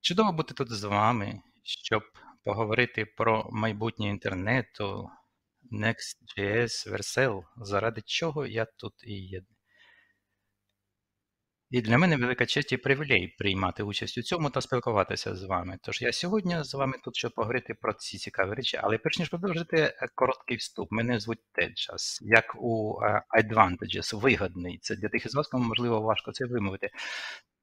Чудово бути тут з вами, щоб поговорити про майбутнє інтернету, Next.js, Vercel, заради чого я тут і є. І для мене велика честь і привілей приймати участь у цьому та спілкуватися з вами. Тож я сьогодні з вами тут, щоб поговорити про ці цікаві речі. Але перш ніж продовжити е, короткий вступ, мене звуть Теджас, як у е, Advantages, вигодний. Це для тих із вас, кому можливо важко це вимовити.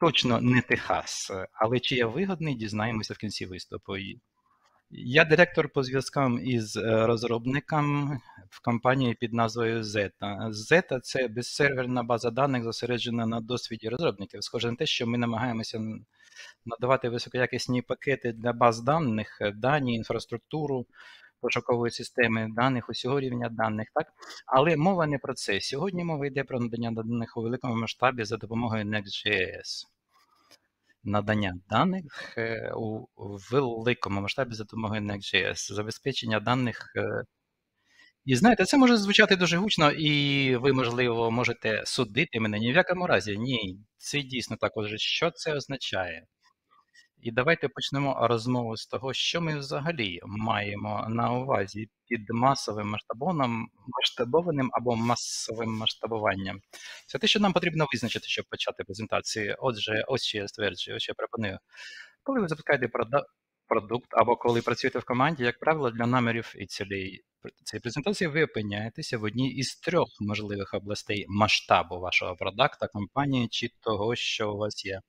Точно не Техас, але чи я вигодний, дізнаємося в кінці виступу. Я директор по зв'язкам із е, розробником в компанії під назвою Zeta. Zeta – це безсерверна база даних, зосереджена на досвіді розробників. Схоже на те, що ми намагаємося надавати високоякісні пакети для баз даних, дані, інфраструктуру пошукової системи даних, усього рівня даних, так? Але мова не про це. Сьогодні мова йде про надання даних у великому масштабі за допомогою Next.js надання даних е, у великому масштабі за допомогою Next.js, забезпечення даних. Е. І знаєте, це може звучати дуже гучно, і ви, можливо, можете судити мене ні в якому разі. Ні, це дійсно також. Що це означає? І давайте почнемо розмову з того, що ми взагалі маємо на увазі під масовим масштабованим, масштабованим або масовим масштабуванням. Це те, що нам потрібно визначити, щоб почати презентацію. Отже, ось що я стверджую, ось що я пропоную. Коли ви запускаєте продукт або коли працюєте в команді, як правило, для намірів і цілей цієї презентації ви опиняєтеся в одній із трьох можливих областей масштабу вашого продукта, компанії чи того, що у вас є.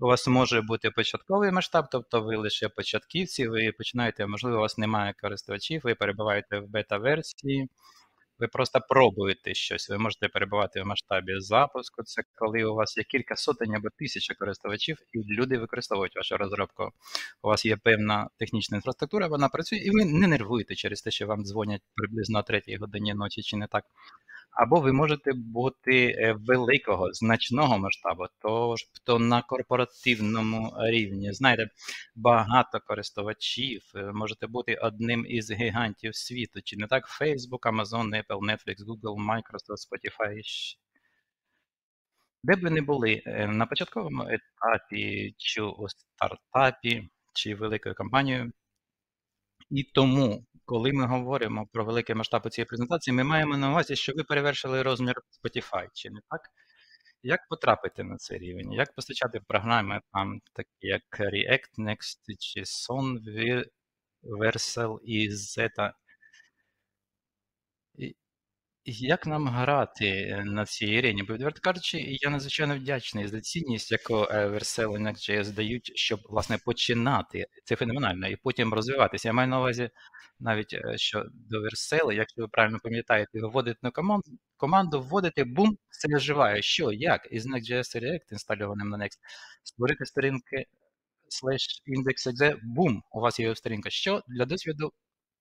У вас може бути початковий масштаб, тобто ви лише початківці, ви починаєте, можливо, у вас немає користувачів, ви перебуваєте в бета-версії, ви просто пробуєте щось. Ви можете перебувати в масштабі запуску. Це коли у вас є кілька сотень або тисяча користувачів, і люди використовують вашу розробку. У вас є певна технічна інфраструктура, вона працює, і ви не нервуєте через те, що вам дзвонять приблизно о третій годині ночі, чи не так. Або ви можете бути е, великого, значного масштабу, тож то на корпоративному рівні. Знаєте, багато користувачів, е, можете бути одним із гігантів світу, чи не так? Facebook, Amazon, Apple, Netflix, Google, Microsoft, Spotify. Де б ви не були е, на початковому етапі, чи у стартапі, чи великою компанією, і тому коли ми говоримо про великий масштаб цієї презентації, ми маємо на увазі, що ви перевершили розмір Spotify, чи не так? Як потрапити на цей рівень? Як постачати програми, там, такі як React, Next чи Son, Vercel і Zeta? Як нам грати е, на цій арені? Бо відверто кажучи, я надзвичайно вдячний за цінність, яку Vercel і Next.js дають, щоб власне починати. Це феноменально, і потім розвиватися. Я маю на увазі навіть е, що до Vercel, якщо ви правильно пам'ятаєте, вводите на команду, команду вводите, бум, все наживає. Що, як? Із Next.js React інстальованим на Next, створити сторінки slash index.exe, бум, у вас є сторінка. Що для досвіду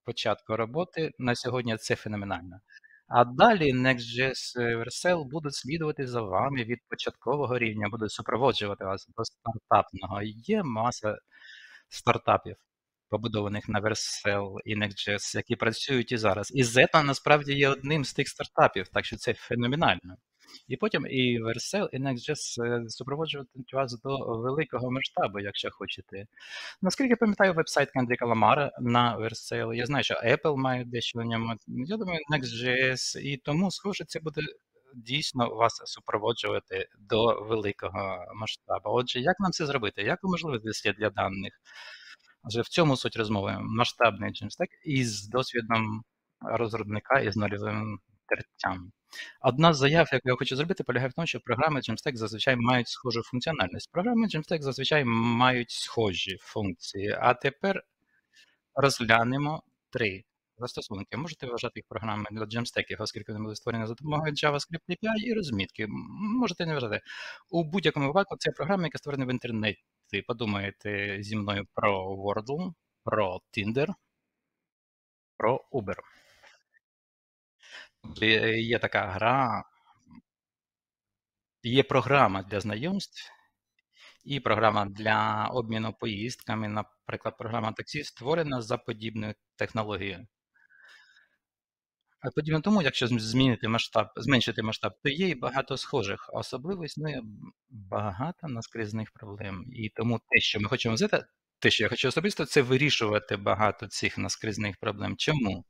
початку роботи на сьогодні це феноменально. А далі Next.js Vercel будуть слідувати за вами від початкового рівня, будуть супроводжувати вас до стартапного. Є маса стартапів, побудованих на Vercel і Next.js, які працюють і зараз. І Zeta насправді є одним з тих стартапів, так що це феноменально. І потім і Vercel, і Next.js е, супроводжуватимуть вас до великого масштабу, якщо хочете. Наскільки я пам'ятаю, веб-сайт Кендріка Ламара на Vercel, я знаю, що Apple має дещо на ньому. Я думаю, Next.js, і тому, схоже, це буде дійсно вас супроводжувати до великого масштабу. Отже, як нам це зробити? Як можливо слід для даних? Адже в цьому суть розмови масштабний джемстек із досвідом розробника із нульовим тертям. Одна з заяв, яку я хочу зробити, полягає в тому, що програми Jamstack зазвичай мають схожу функціональність. Програми Jamstack зазвичай мають схожі функції. А тепер розглянемо три застосунки. Можете вважати їх програмами Jamstack, оскільки вони були створені за допомогою JavaScript API і розмітки. Можете не вважати. У будь-якому випадку це програми, яка створена в інтернеті. Подумаєте зі мною про Wordle, про Tinder, про Uber. Є така гра, є програма для знайомств і програма для обміну поїздками. Наприклад, програма таксі створена за подібною технологією. А подібно тому, якщо змінити масштаб зменшити масштаб, то є і багато схожих, а особливо існує б багато наскрізних проблем. І тому те, що ми хочемо взяти те, що я хочу особисто, це вирішувати багато цих наскрізних проблем. Чому?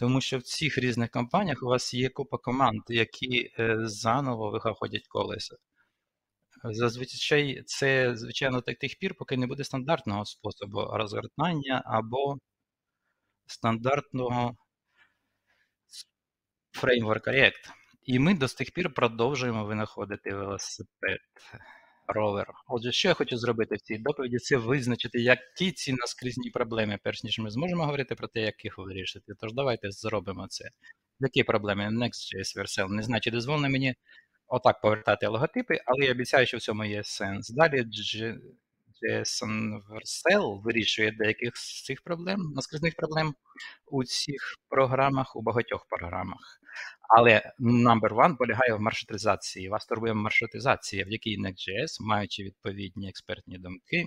Тому що в цих різних компаніях у вас є купа команд, які, е, заново виходять колесо. Зазвичай це, звичайно, до тих пір, поки не буде стандартного способу розгортання або стандартного фреймворк React. І ми до тих пір продовжуємо винаходити велосипед, ровер. Отже, що я хочу зробити в цій доповіді, це визначити, які ці наскрізні проблеми, перш ніж ми зможемо говорити про те, як їх вирішити. Тож давайте зробимо це. Які проблеми? Next.js Vercel. Не значить, дозволено мені отак повертати логотипи, але я обіцяю, що в цьому є сенс. Далі JSON Vercel вирішує деяких з цих проблем, наскрізних проблем у цих програмах, у багатьох програмах. Але number one полягає в маршрутизації. Вас турбує маршрутизація, в якій Next.js, маючи відповідні експертні думки,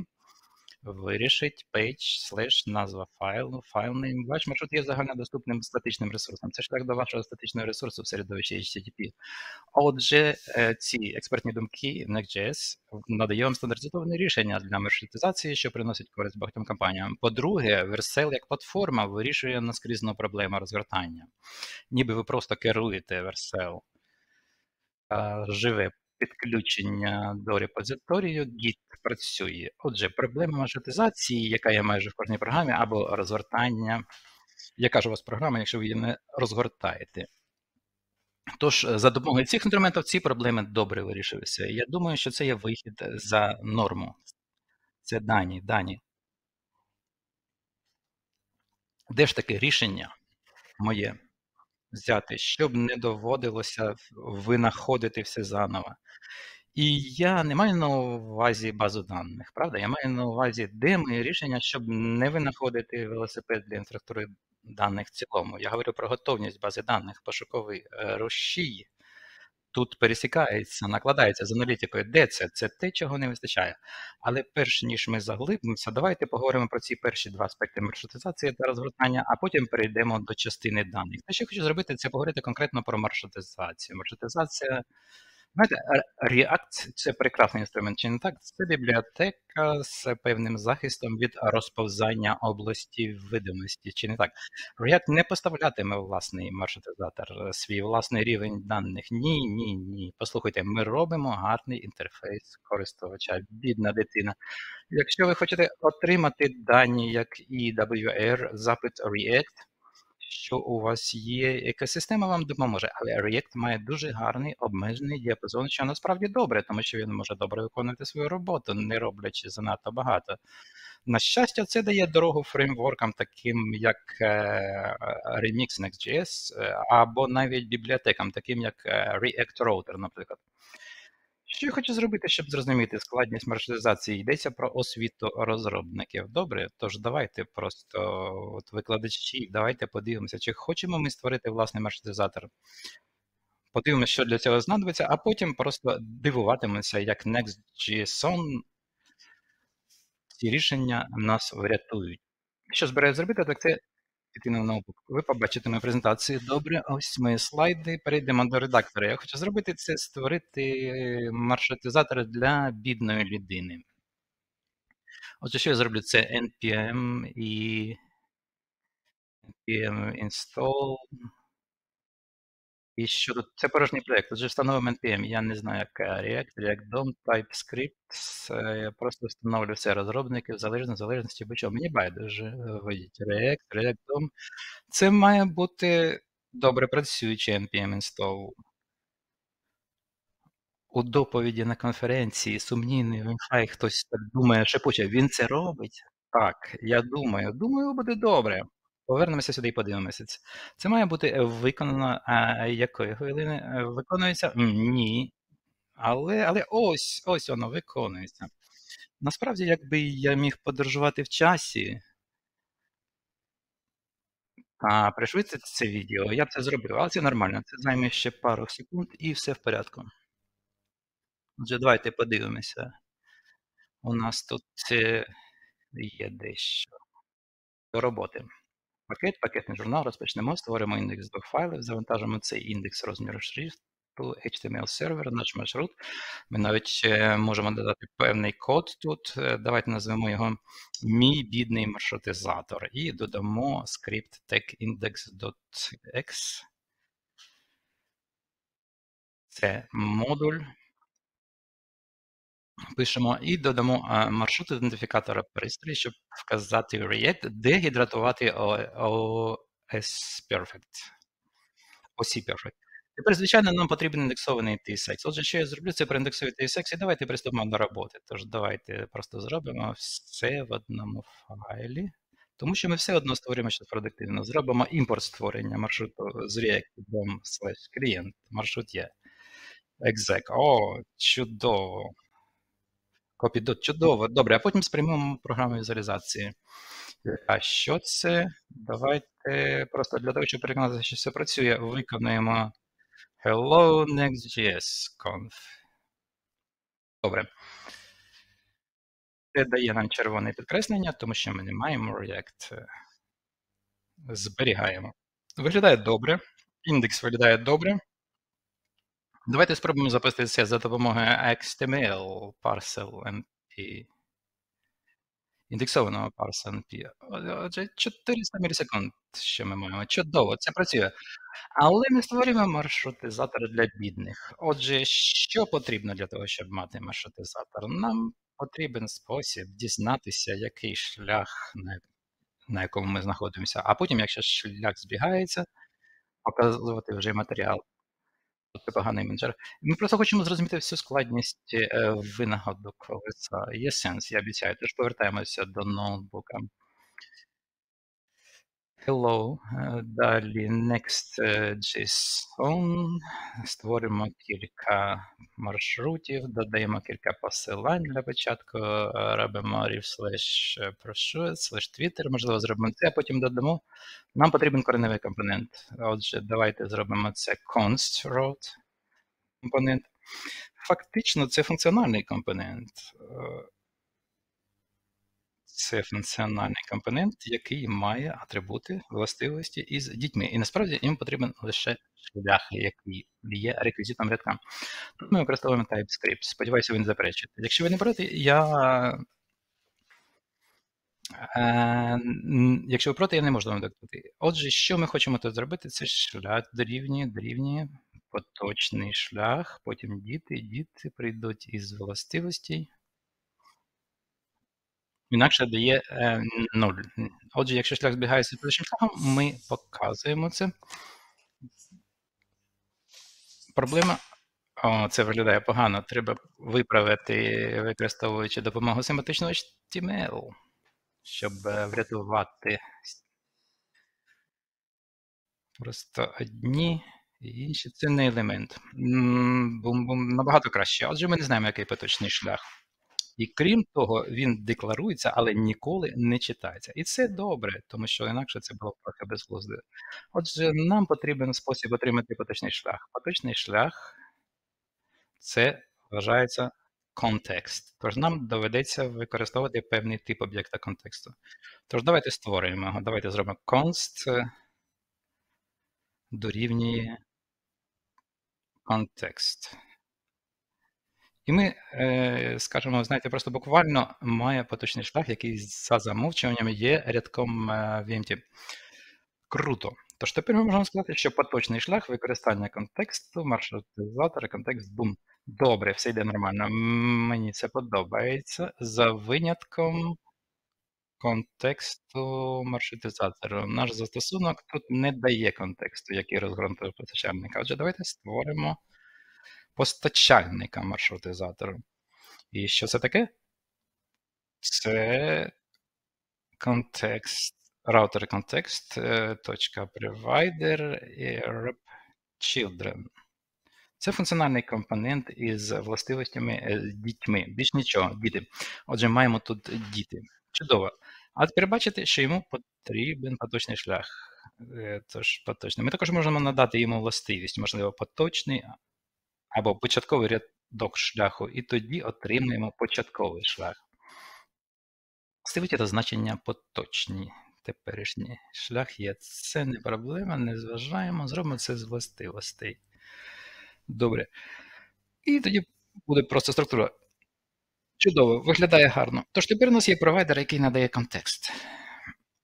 вирішить page слеш назва файлу, файлнейм. Ваш маршрут є загальнодоступним статичним ресурсом. Це шлях до вашого статичного ресурсу в середовищі HTTP. Отже, е, ці експертні думки Next.js надає вам стандартизоване рішення для маршрутизації, що приносить користь багатьом компаніям. По-друге, Vercel як платформа вирішує наскрізну проблему розгортання. Ніби ви просто керуєте Vercel. Живе підключення до репозиторію Git працює. Отже, проблема маршрутизації, яка є майже в кожній програмі, або розгортання. Яка ж у вас програма, якщо ви її не розгортаєте? Тож, за допомогою цих інструментів ці проблеми добре вирішилися. Я думаю, що це є вихід за норму. Це дані, дані. Де ж таке рішення моє взяти, щоб не доводилося винаходити все заново? І я не маю на увазі базу даних, правда? Я маю на увазі, де мої рішення, щоб не винаходити велосипед для інфраструктури даних в цілому. Я говорю про готовність бази даних, пошуковий е, розшій. Тут пересікається, накладається з аналітикою, де це? Це те, чого не вистачає. Але перш ніж ми заглибимося, давайте поговоримо про ці перші два аспекти маршрутизації та розгортання, а потім перейдемо до частини даних. Те, що я хочу зробити, це поговорити конкретно про маршрутизацію. Маршрутизація Знаєте, React це прекрасний інструмент, чи не так? Це бібліотека з певним захистом від розповзання області видимості, чи не так? React не поставлятиме власний маршрутизатор, свій власний рівень даних. Ні, ні, ні. Послухайте, ми робимо гарний інтерфейс користувача, бідна дитина. Якщо ви хочете отримати дані як EWR, запит React що у вас є екосистема, вам допоможе, але React має дуже гарний обмежений діапазон, що насправді добре, тому що він може добре виконувати свою роботу, не роблячи занадто багато. На щастя, це дає дорогу фреймворкам, таким як е, Remix Next.js, е, або навіть бібліотекам, таким як е, React Router, наприклад. Що я хочу зробити, щоб зрозуміти складність маршрутизації? Йдеться про освіту розробників. Добре, тож давайте просто от викладачі, давайте подивимося, чи хочемо ми створити власний маршрутизатор. Подивимося, що для цього знадобиться, а потім просто дивуватимемося, як Next.json ці рішення нас врятують. Що збираю зробити, так це піти на ноутбук. Ви побачите мою презентацію. Добре, ось мої слайди. Перейдемо до редактора. Я хочу зробити це, створити маршрутизатор для бідної людини. Отже, що я зроблю? Це npm і npm install. І що тут? Це порожній проєкт. Отже, встановимо NPM. Я не знаю, як React, React DOM, TypeScript. Я просто встановлю все розробники в залежності, залежності будь Мені байдуже вводіть React, React DOM. Це має бути добре працюючий NPM install. У доповіді на конференції сумнівний хай хтось так думає, шепоче, він це робить. Так, я думаю, думаю, буде добре. Повернемося сюди і подивимося. Це має бути е, виконано а, якої хвилини? Е, виконується? Ні. Але але ось ось воно виконується. Насправді, якби я міг подорожувати в часі та пришвидшити це відео, я б це зробив, але це нормально. Це займе ще пару секунд і все в порядку. Отже, давайте подивимося. У нас тут є дещо до роботи. Пакет, пакетний журнал, розпочнемо, створимо індекс двох файлів, завантажимо цей індекс розміру шрифту, HTML сервер, наш маршрут. Ми навіть е, можемо додати певний код тут. Е, Давайте назвемо його мій бідний маршрутизатор і додамо скрипт techindex.x. Це модуль. Пишемо і додамо маршрут ідентифікатора пристрою, щоб вказати React, де гідратувати OS Perfect. OC Perfect. Тепер, звичайно, нам потрібен індексований TSX. Отже, що я зроблю, це проіндексую TSX і давайте приступимо до роботи. Тож давайте просто зробимо все в одному файлі. Тому що ми все одно створюємо щось продуктивно. Зробимо імпорт створення маршруту з React DOM slash клієнт. Маршрут є. Exec. О, чудово. Copy.dot, чудово. Добре, а потім сприймемо програму візуалізації. А що це? Давайте просто для того, щоб переконатися, що все працює, виконуємо Hello Next.js conf. Добре. Це дає нам червоне підкреслення, тому що ми не маємо React. Зберігаємо. Виглядає добре. Індекс виглядає добре. Давайте спробуємо запуститися за допомогою XML parcel NP. Індексованого parse NP. Отже, 400 мілісекунд, що ми маємо. Чудово, це працює. Але ми створюємо маршрутизатор для бідних. Отже, що потрібно для того, щоб мати маршрутизатор? Нам потрібен спосіб дізнатися, який шлях, на якому ми знаходимося, а потім, якщо шлях збігається, показувати вже матеріал. Це поганий менеджер. Ми просто хочемо зрозуміти всю складність винагодок винагоду колеса. Є сенс, я обіцяю. Тож повертаємося до ноутбука. Hello. Е, Далі Next.json. Створимо кілька маршрутів, додаємо кілька посилань для початку. е, Робимо ref slash прошу, slash Twitter, можливо, зробимо це, а потім додамо. Нам потрібен кореневий компонент. Отже, давайте зробимо це const route компонент. Фактично, це функціональний компонент. Це функціональний компонент, який має атрибути властивості із дітьми. І насправді їм потрібен лише шлях, який є реквізитом рядка. Тут ми використовуємо TypeScript. Сподіваюся, ви не заперечуєте. Якщо ви не проти, я. Е, якщо ви проти, я не можу вам додати. Отже, що ми хочемо тут зробити? Це шлях дорівнює, дорівнює поточний шлях, потім діти, діти прийдуть із властивостей. Інакше дає е, 0. Отже, якщо шлях збігається з поточним шляхом, ми показуємо це. Проблема. О, це виглядає погано. Треба виправити, використовуючи допомогу семантичного HTML, щоб е, врятувати просто одні і інші. Це не елемент. Бум-бум набагато краще. Отже, ми не знаємо, який поточний шлях. І крім того, він декларується, але ніколи не читається. І це добре, тому що інакше це було б трохи безглуздо. Отже, нам потрібен спосіб отримати поточний шлях. Поточний шлях це вважається контекст. Тож нам доведеться використовувати певний тип об'єкта контексту. Тож давайте створимо його. Давайте зробимо const дорівнює контекст. І ми е, скажемо, знаєте, просто буквально має поточний шлях, який за замовчуванням є рядком е, в EMT. Круто. Тож тепер ми можемо сказати, що поточний шлях використання контексту, маршрутизатора, контекст, бум. Добре, все йде нормально. Мені це подобається. За винятком контексту маршрутизатору. Наш застосунок тут не дає контексту, який розгорнутий постачальника. Отже, давайте створимо постачальника маршрутизатору. І що це таке? Це контекст, раутер контекст, е, точка provider rep children. Це функціональний компонент із властивостями е, з дітьми. Більш нічого, діти. Отже, маємо тут діти. Чудово. А тепер бачите, що йому потрібен поточний шлях. Е, Тож поточний. Ми також можемо надати йому властивість, можливо, поточний або початковий рядок шляху, і тоді отримаємо початковий шлях. Ставіть це значення поточні. теперішній шлях є. Це не проблема, не зважаємо, зробимо це з властивостей. Добре. І тоді буде просто структура. Чудово, виглядає гарно. Тож тепер у нас є провайдер, який надає контекст.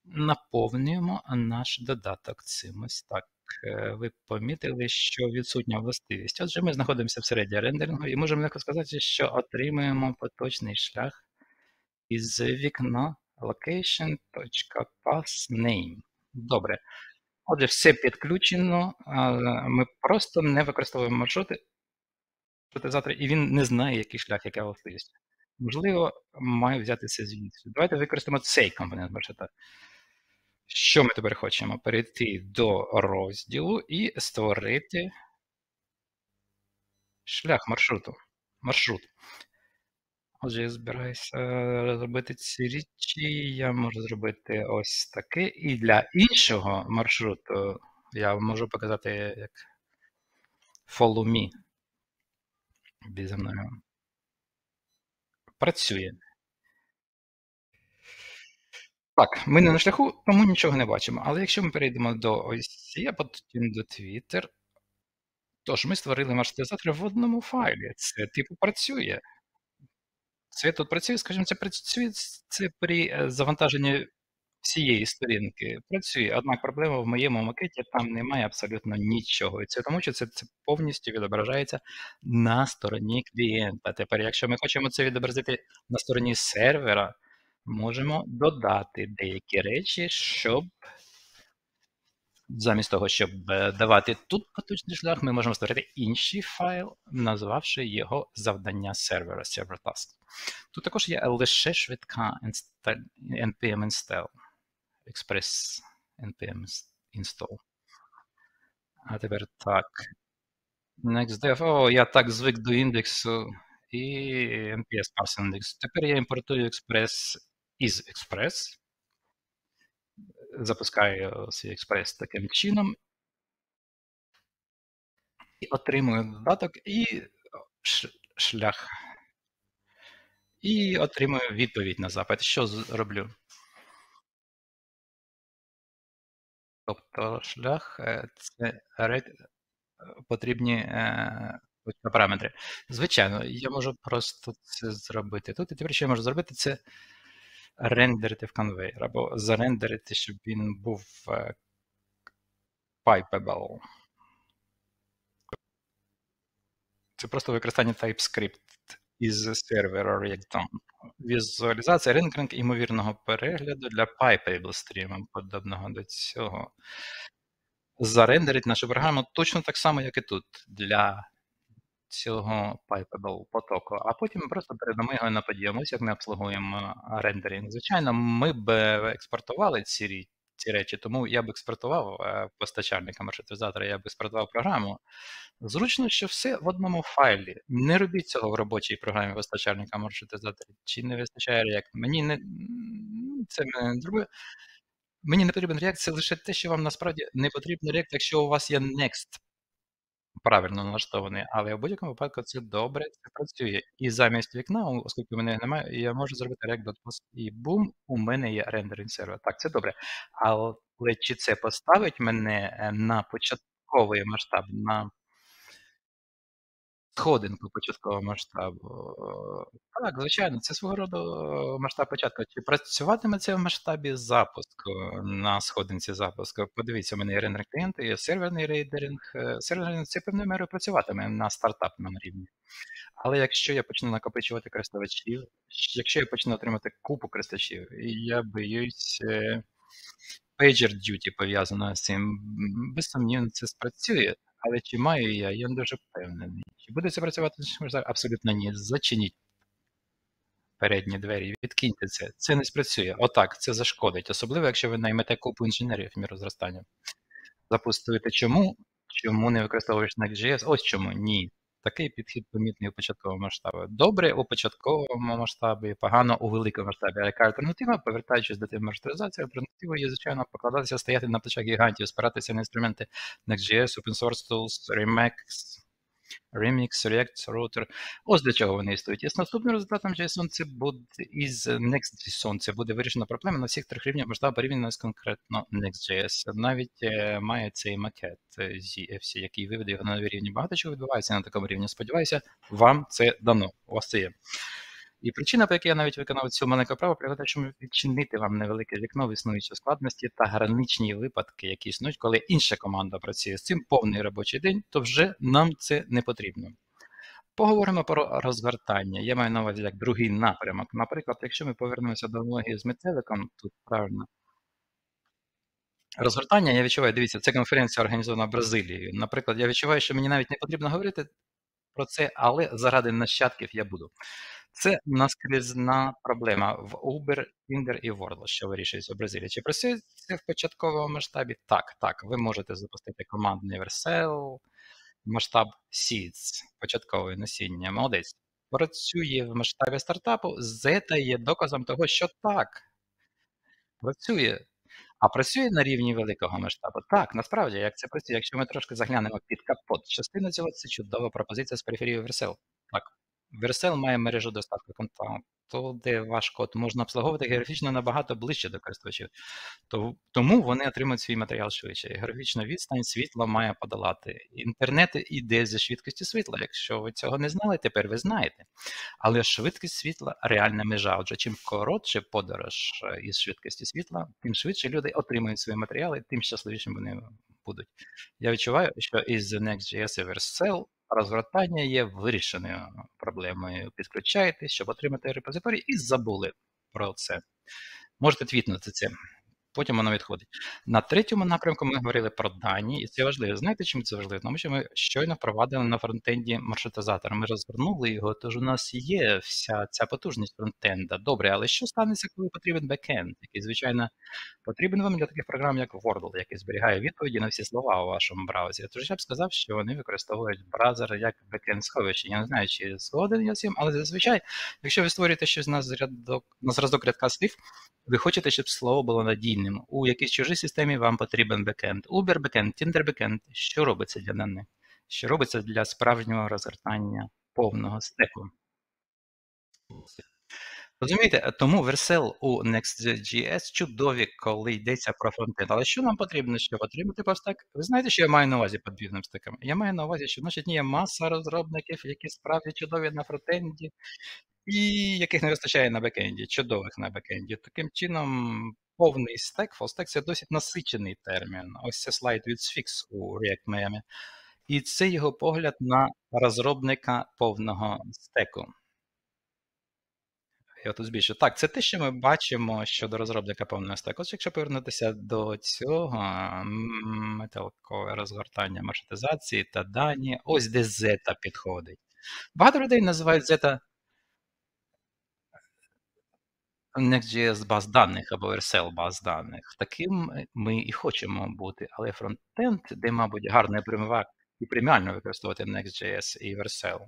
Наповнюємо наш додаток цим ось так. Е, ви помітили, що відсутня властивість. Отже, ми знаходимося всередині рендерингу і можемо легко сказати, що отримуємо поточний шлях із вікна location.pathName. Добре. Отже, все підключено, ми просто не використовуємо маршрути, маршрутизатор, і він не знає, який шлях, яка властивість. Можливо, має взятися звідси. Давайте використаємо цей компонент маршрута. Що ми тепер хочемо? Перейти до розділу і створити шлях маршруту. Маршрут. Отже, я збираюся зробити ці річі. Я можу зробити ось таке. І для іншого маршруту я можу показати як follow me. Зі мною. Працює. Так, ми не на шляху, тому нічого не бачимо. Але якщо ми перейдемо до ось а потім до Twitter, тож ми створили маршрутизатор в одному файлі. Це типу працює. Це тут працює, скажімо, це працює це при е, завантаженні всієї сторінки. Працює. Однак проблема в моєму макеті там немає абсолютно нічого. І це тому, що це, це повністю відображається на стороні клієнта. Тепер, якщо ми хочемо це відобразити на стороні сервера, можемо додати деякі речі, щоб замість того, щоб е, давати тут поточний шлях, ми можемо створити інший файл, назвавши його завдання сервера server task. Тут також є лише швидка npm install, express npm install. А тепер так. NextDev. О, я так звик до індексу і nps parse index. Тепер я імпортую Express із Express. Запускаю свій експрес таким чином. І отримую додаток і шлях. І отримую відповідь на запит. Що роблю? Тобто шлях е, це потрібні е, параметри. Звичайно, я можу просто це зробити тут. І тепер що я можу зробити це рендерити в конвейер, або зарендерити, щоб він був е, pipeable. Це просто використання TypeScript із сервера React. Візуалізація рендеринг імовірного перегляду для pipeable стріму, подобного до цього. Зарендерить нашу програму точно так само, як і тут, для цього pipeable потоку, а потім ми просто передамо його на подіям. Ось як ми обслуговуємо рендеринг. Звичайно, ми б експортували ці ці речі, тому я б експортував е, постачальника маршрутизатора, я б експортував програму. Зручно, що все в одному файлі. Не робіть цього в робочій програмі постачальника маршрутизатора. Чи не вистачає React? Мені не це не зробив. Мені не потрібен React, це лише те, що вам насправді не потрібен React, якщо у вас є Next правильно налаштований, але в будь-якому випадку це добре, це працює. І замість вікна, оскільки мене немає, я можу зробити React.post і бум, у мене є рендеринг сервер. Так, це добре. Але чи це поставить мене е, на початковий масштаб, на сходинку початкового масштабу. Так, звичайно, це свого роду масштаб початку. Чи працюватиме це в масштабі запуску на сходинці запуску? Подивіться, у мене є рендеринг клієнт, є серверний рейдеринг. Е, серверний це певною мірою працюватиме на стартапному рівні. Але якщо я почну накопичувати користувачів, якщо я почну отримати купу користувачів, я боюсь. Е, pager duty пов'язано з цим. Безсумнівно, це спрацює. Але чи маю я, я не дуже впевнений. Чи буде це працювати? Абсолютно ні. Зачиніть передні двері, відкиньте це. Це не спрацює. Отак, це зашкодить. Особливо, якщо ви наймете купу інженерів в міру зростання. Запустуєте чому? Чому не використовуєш Next.js? Ось чому ні. Такий підхід помітний у початковому масштабі. Добре у початковому масштабі, погано у великому масштабі. А яка альтернатива, повертаючись до теми маршрутизації, альтернативою є, звичайно, покладатися, стояти на плечах гігантів, спиратися на інструменти Next.js, Open Source Tools, Remax, Remix, React, Router. Ось для чого вони існують. І з наступним результатом JSON це буде із Next.json. Це буде вирішена проблема на всіх трьох рівнях масштабу порівняно з конкретно Next.js. Навіть е, має цей макет е, ZFC, який виведе його на нові рівні. Багато чого відбувається на такому рівні. Сподіваюся, вам це дано. У вас це є. І причина, по якій я навіть виконав цю маленьку право, полягає, щоб відчинити вам невелике вікно в існуючій складності та граничні випадки, які існують, коли інша команда працює з цим повний робочий день, то вже нам це не потрібно. Поговоримо про розгортання. Я маю на увазі як другий напрямок. Наприклад, якщо ми повернемося до аналогії з метеликом, тут правильно. Розгортання я відчуваю, дивіться, це конференція організована Бразилією. Наприклад, я відчуваю, що мені навіть не потрібно говорити про це, але заради нащадків я буду. Це наскрізна проблема в Uber, Tinder і Wordle, що вирішується в Бразилії. Чи працює це в початковому масштабі? Так, так. Ви можете запустити командний Vercel, масштаб Seeds, початкове насіння. Молодець. Працює в масштабі стартапу. Zeta є доказом того, що так. Працює. А працює на рівні великого масштабу? Так, насправді, як це працює, якщо ми трошки заглянемо під капот, частина цього це чудова пропозиція з периферією Vercel. Так. Vercel має мережу доставки контакту, де ваш код можна обслуговувати географічно набагато ближче до користувачів. Тому вони отримують свій матеріал швидше. Географічна відстань світло має подолати. Інтернет іде зі швидкості світла. Якщо ви цього не знали, тепер ви знаєте. Але швидкість світла реальна межа. Отже, чим коротше подорож е, із швидкості світла, тим швидше люди отримують свої матеріали, тим щасливішим вони будуть. Я відчуваю, що із Next.js і Vercel розгортання є вирішеною проблемою. Підключаєтесь, щоб отримати репозиторій, і забули про це. Можете твітнути це. Потім воно відходить. На третьому напрямку ми говорили про дані, і це важливо. Знаєте, чому це важливо? Тому що ми щойно впровадили на фронтенді маршрутизатор. Ми розвернули його, тож у нас є вся ця потужність фронтенда. Добре, але що станеться, коли потрібен бекенд, який, звичайно, потрібен вам для таких програм, як Wordle, який зберігає відповіді на всі слова у вашому браузері. Тож я б сказав, що вони використовують браузер як бекенд сховище. Я не знаю, чи згоден я з цим, але зазвичай, якщо ви створюєте щось на зразок рядка слів, ви хочете, щоб слово було надійним. У якійсь чужій системі вам потрібен бекенд. Uber бекенд, Tinder бекенд. Що робиться для даних? Що робиться для справжнього розгортання повного стеку? Розумієте, тому Vercel у Next.js чудові, коли йдеться про фронтенд. Але що нам потрібно, щоб отримати повний стек? Ви знаєте, що я маю на увазі під повним стеком? Я маю на увазі, що значить є маса розробників, які справді чудові на фронтенді, і яких не вистачає на бекенді, чудових на бекенді. Таким чином, повний стек, фолстек це досить насичений термін. Ось це слайд від Sphinx у React Miami. І це його погляд на розробника повного стеку. Я тут збільшу. Так, це те, що ми бачимо щодо розробника повного стеку. Ось якщо повернутися до цього металкове розгортання маршрутизації та дані, ось де Zeta підходить. Багато людей називають Zeta Next.js баз даних або RSL баз даних. Таким ми і хочемо бути, але фронтенд, де, мабуть, гарно і преміально використовувати Next.js і Vercel.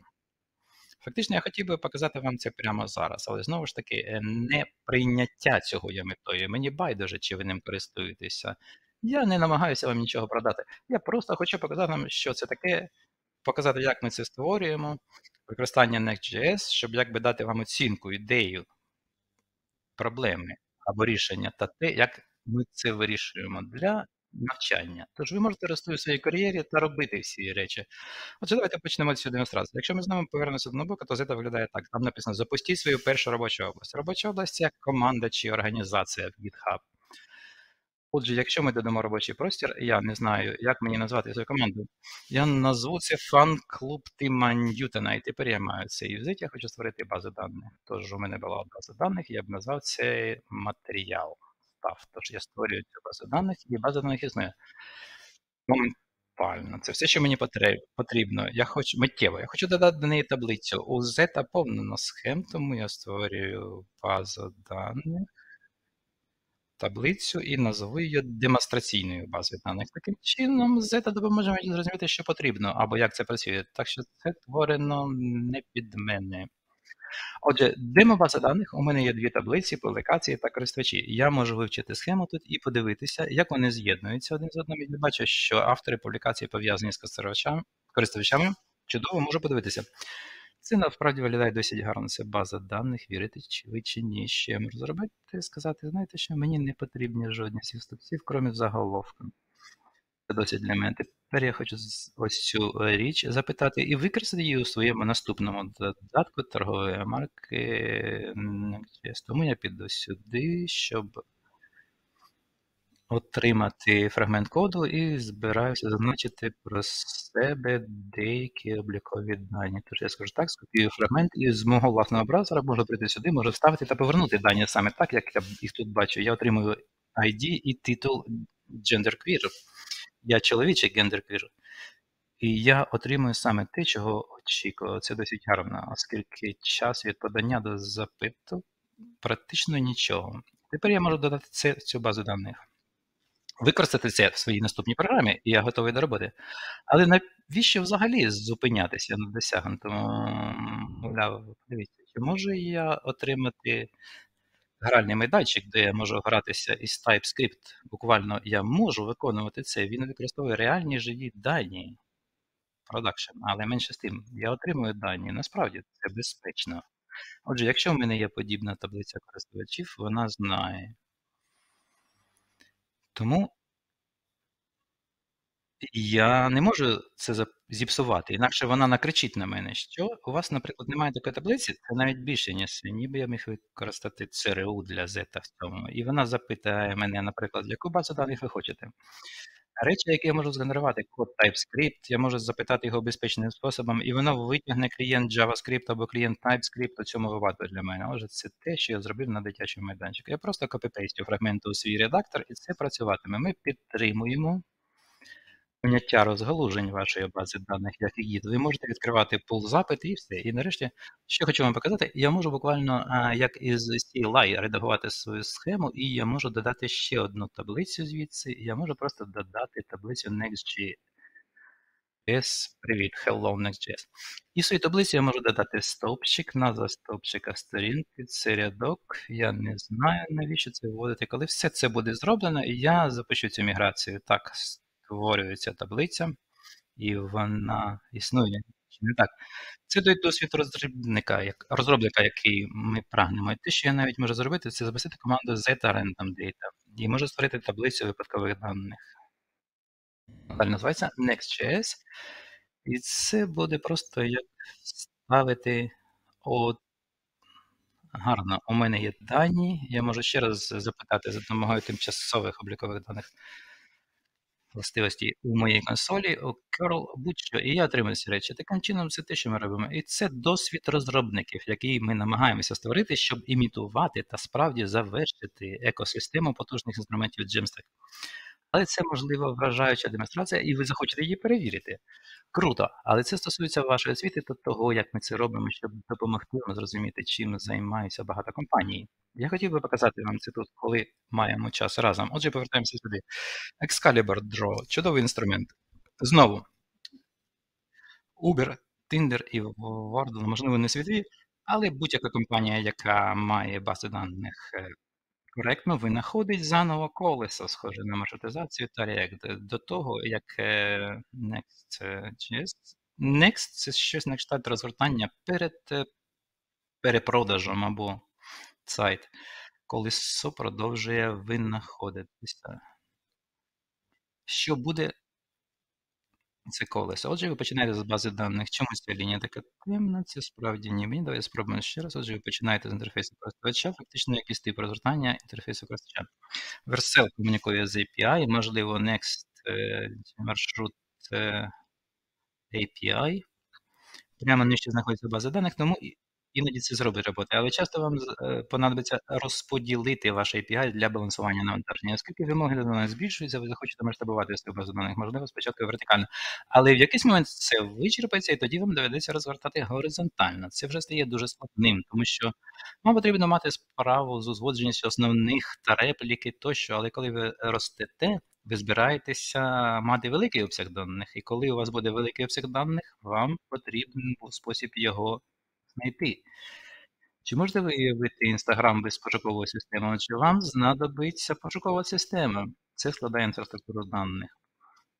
Фактично, я хотів би показати вам це прямо зараз, але знову ж таки, е, не прийняття цього є метою. Мені байдуже, чи ви ним користуєтеся. Я не намагаюся вам нічого продати. Я просто хочу показати вам, що це таке, показати, як ми це створюємо, використання Next.js, щоб якби дати вам оцінку, ідею проблеми або рішення та те, як ми це вирішуємо для навчання. Тож ви можете рости у своїй кар'єрі та робити всі речі. Отже, давайте почнемо цю демонстрацію. Якщо ми з нами повернемося до ноутбука, то це виглядає так. Там написано Запустіть свою першу робочу область. Робоча область це команда чи організація в GitHub. Отже, якщо ми додамо робочий простір, я не знаю, як мені назвати свою команду. Я назву це фан-клуб Тима Ньютона, і тепер я маю це юзит, я хочу створити базу даних. Тож у мене була база даних, я б назвав це матеріал. Став. Тож я створюю цю базу даних, і база даних існує. Моментально. Це все, що мені потрібно. Я хочу миттєво. Я хочу додати до неї таблицю. У Z повнено схем, тому я створюю базу даних таблицю і назву її демонстраційною базою даних. Таким чином, Zeta допоможе мені зрозуміти, що потрібно, або як це працює. Так що це творено не під мене. Отже, демобаза даних у мене є дві таблиці, публікації та користувачі. Я можу вивчити схему тут і подивитися, як вони з'єднуються один з одним. І бачу, що автори публікації пов'язані з користувачами, Чудово, можу подивитися. Це насправді виглядає досить гарно. Це база даних, вірите чи ви чи ні. Ще я можу зробити, сказати, знаєте, що мені не потрібні жодні з цих статусів, крім заголовка. Це досить мене. Тепер я хочу ось цю е, річ запитати і використати її у своєму наступному додатку торгової марки. Тому я піду сюди, щоб отримати фрагмент коду і збираюся зазначити про себе деякі облікові дані. Тож я скажу так, скопію фрагмент і з мого власного браузера можу прийти сюди, можу вставити та повернути дані саме так, як я їх тут бачу. Я отримую ID і титул genderqueer. Я чоловічий гендерквір. І я отримую саме те, чого очікував. Це досить гарно, оскільки час від подання до запиту практично нічого. Тепер я можу додати це, цю базу даних використати це в своїй наступній програмі, і я готовий до роботи. Але навіщо взагалі зупинятися на досягнутому? Дивіться, чи можу я отримати гральний майданчик, де я можу гратися із TypeScript? Буквально я можу виконувати це. Він використовує реальні живі дані. Production, але менше з тим, я отримую дані. Насправді це безпечно. Отже, якщо в мене є подібна таблиця користувачів, вона знає. Тому я не можу це зіпсувати, інакше вона накричить на мене, що у вас, наприклад, немає такої таблиці, це навіть більше, ніж ніби я міг використати ЦРУ для Z в цьому. І вона запитає мене, наприклад, яку базу даних ви хочете. Речі, які я можу згенерувати, код TypeScript, я можу запитати його безпечним способом, і воно витягне клієнт JavaScript або клієнт TypeScript у цьому випадку для мене. Отже, це те, що я зробив на дитячому майданчику. Я просто копіпейстю фрагменти у свій редактор, і це працюватиме. Ми підтримуємо поняття розгалужень вашої бази даних, як гід. Ви можете відкривати пул запит і все. І нарешті, що хочу вам показати, я можу буквально, як із CLI, редагувати свою схему, і я можу додати ще одну таблицю звідси. Я можу просто додати таблицю Next.js. Привіт, hello Next.js. І в своїй таблиці я можу додати стовпчик, назва стовпчика сторінки, це рядок. Я не знаю, навіщо це вводити. Коли все це буде зроблено, я запишу цю міграцію. Так, створюється таблиця, і вона існує. Не так? Це той досвід розробника, як, розробника, який ми прагнемо. І те, що я навіть можу зробити, це записати команду Zeta Random Data. І можу створити таблицю випадкових даних. Далі називається Next.js. І це буде просто як ставити от гарно. У мене є дані. Я можу ще раз запитати за допомогою тимчасових облікових даних властивості у моїй консолі, у curl, будь-що, і я отримую ці речі. Таким чином, це те, що ми робимо. І це досвід розробників, який ми намагаємося створити, щоб імітувати та справді завершити екосистему потужних інструментів Jamstack. Але це можливо вражаюча демонстрація, і ви захочете її перевірити. Круто, але це стосується вашої освіти та того, як ми це робимо, щоб допомогти вам зрозуміти, чим займаються багато компаній. Я хотів би показати вам це тут, коли маємо час разом. Отже, повертаємося сюди. Excalibur Draw чудовий інструмент. Знову. Uber, Tinder і Wordle, можливо, не світові, але будь-яка компанія, яка має бази даних е, коректно, винаходить заново колесо, схоже на маршрутизацію та React. До того, як е, Next.js. Next це щось на кшталт розгортання перед е, перепродажем або сайт. Колесо продовжує винаходитися. Що буде це колесо? Отже, ви починаєте з бази даних. Чому ця лінія така темна? Це справді ні. Мені давайте спробуємо ще раз. Отже, ви починаєте з інтерфейсу користувача, фактично якийсь тип розгортання інтерфейсу користувача. Vercel комунікує з API, можливо, Next е, маршрут е, API. Прямо нижче знаходиться база даних, тому Іноді це зробить роботи, але часто вам е, понадобиться розподілити ваш API для балансування навантаження. Оскільки вимоги до нас збільшуються, ви захочете масштабувати свою базу даних, можливо, спочатку вертикально. Але в якийсь момент це вичерпається, і тоді вам доведеться розгортати горизонтально. Це вже стає дуже складним, тому що вам потрібно мати справу з узгодженістю основних та репліки тощо, але коли ви ростете, ви збираєтеся мати великий обсяг даних, і коли у вас буде великий обсяг даних, вам потрібен був спосіб його знайти. Чи можете ви уявити Інстаграм без пошукової системи? Чи вам знадобиться пошукова система? Це складає інфраструктуру даних.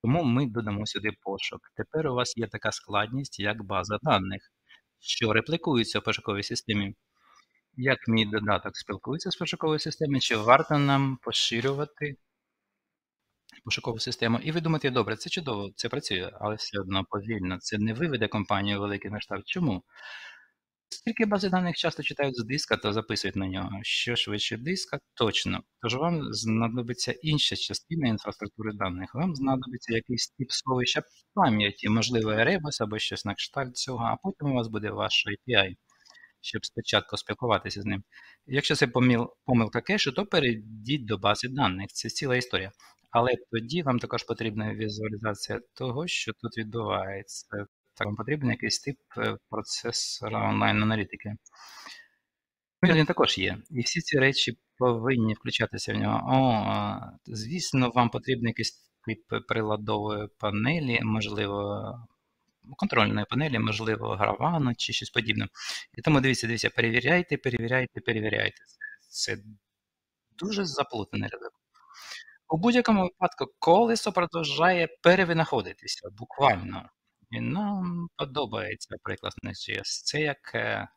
Тому ми додамо сюди пошук. Тепер у вас є така складність, як база даних, що реплікується в пошуковій системі. Як мій додаток спілкується з пошуковою системою, чи варто нам поширювати пошукову систему? І ви думаєте, добре, це чудово, це працює, але все одно повільно. Це не виведе компанію великий масштаб. Чому? Оскільки бази даних часто читають з диска та записують на нього. Що швидше диска, точно. Тож вам знадобиться інша частина інфраструктури даних. Вам знадобиться якийсь тип сховища пам'яті, можливо, Erebus або щось на кшталт цього, а потім у вас буде ваш API, щоб спочатку спілкуватися з ним. Якщо це поміл, помилка кешу, то перейдіть до бази даних. Це ціла історія. Але тоді вам також потрібна візуалізація того, що тут відбувається. Так, вам потрібен якийсь тип е, процесора онлайн-аналітики. Ну, Він також є. І всі ці речі повинні включатися в нього. О, Звісно, вам потрібен якийсь тип приладової панелі, можливо, контрольної панелі, можливо, гравану чи щось подібне. І тому дивіться, дивіться, перевіряйте, перевіряйте, перевіряйте. Це дуже заплутаний рядок. У будь-якому випадку колесо продовжує перевинаходитися буквально. Нам подобається приклад NextJS. Це як. е,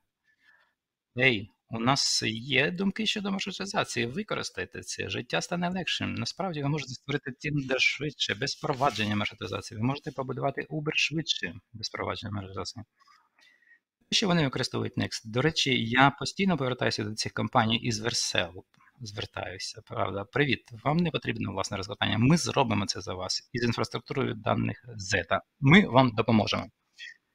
Ей, у нас є думки щодо маршрутизації. Використайте це. Життя стане легшим. Насправді ви можете створити Tinder швидше, без впровадження маршрутизації. Ви можете побудувати Uber швидше, без впровадження маршрутизації. Що вони використовують Next? До речі, я постійно повертаюся до цих компаній із Vercel. Звертаюся, правда. Привіт, вам не потрібно власне розгортання. Ми зробимо це за вас із інфраструктурою даних Zeta. Ми вам допоможемо.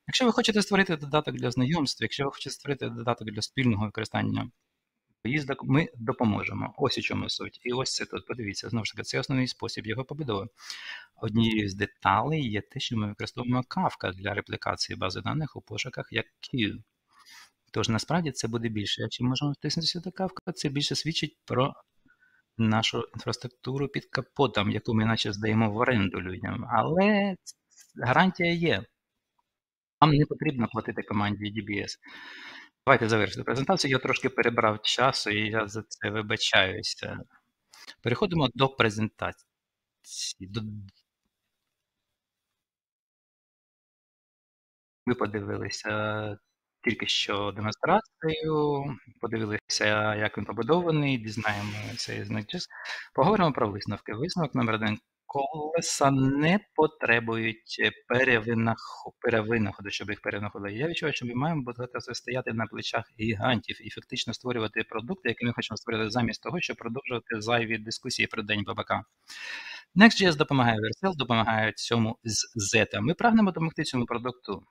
Якщо ви хочете створити додаток для знайомств, якщо ви хочете створити додаток для спільного використання поїздок, ми допоможемо. Ось у чому суть. І ось це тут. Подивіться, знову ж таки, це основний спосіб його побудови. Однією з деталей є те, що ми використовуємо Kafka для реплікації бази даних у пошуках як Q. Тож насправді це буде більше. Якщо можемо втиснутися до Kafka, це більше свідчить про нашу інфраструктуру під капотом, яку ми наче здаємо в оренду людям. Але гарантія є. Вам не потрібно платити команді DBS. Давайте завершити презентацію. Я трошки перебрав часу і я за це вибачаюся. Переходимо до презентації. До... Ми подивилися тільки що демонстрацію, подивилися, як він побудований, дізнаємося із Node.js. Поговоримо про висновки. Висновок номер один. Колеса не потребують перевинаходу, щоб їх перевинаходили. Я відчуваю, що ми маємо бути стояти на плечах гігантів і фактично створювати продукти, які ми хочемо створити замість того, щоб продовжувати зайві дискусії про день ББК. Next.js допомагає Vercel, допомагає цьому з Zeta. Ми прагнемо допомогти цьому продукту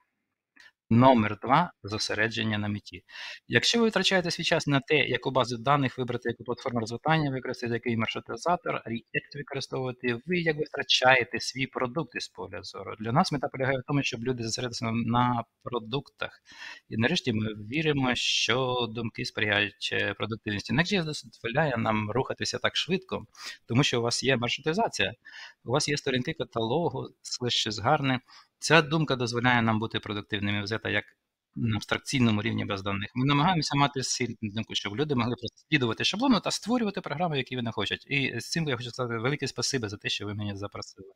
Номер два зосередження на меті. Якщо ви витрачаєте свій час на те, яку базу даних вибрати, яку платформу розвитання використати, який маршрутизатор, React використовувати, ви якби втрачаєте свій продукт із поля зору. Для нас мета полягає в тому, щоб люди зосередилися на продуктах. І нарешті ми віримо, що думки сприяють е, продуктивності. Next.js дозволяє нам рухатися так швидко, тому що у вас є маршрутизація, у вас є сторінки каталогу, щось гарне. Ця думка дозволяє нам бути продуктивними взята як на абстракційному рівні без даних. Ми намагаємося мати сильну думку, щоб люди могли просто слідувати шаблону та створювати програми, які вони хочуть. І з цим я хочу сказати велике спасибі за те, що ви мене запросили.